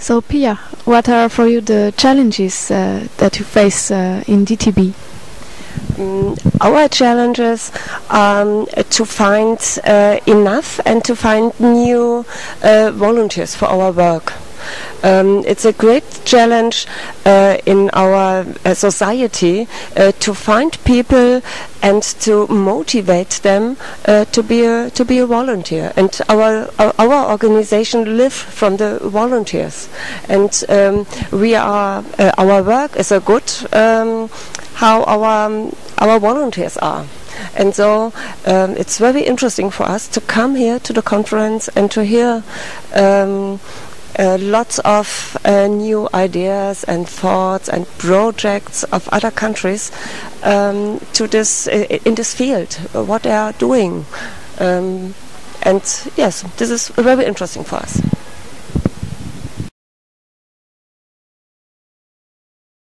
So, Pia, what are for you the challenges uh, that you face uh, in DTB? Mm, our challenges um, to find uh, enough and to find new uh, volunteers for our work. Um, it's a great challenge uh, in our uh, society uh, to find people and to motivate them uh, to be a to be a volunteer. And our our, organization live from the volunteers, and um, we are uh, our work is a good um, how our our volunteers are. And so um, it's very interesting for us to come here to the conference and to hear um, lots of uh, new ideas and thoughts and projects of other countries um, to this uh, in this field, what they are doing. Um, and yes, this is very interesting for us.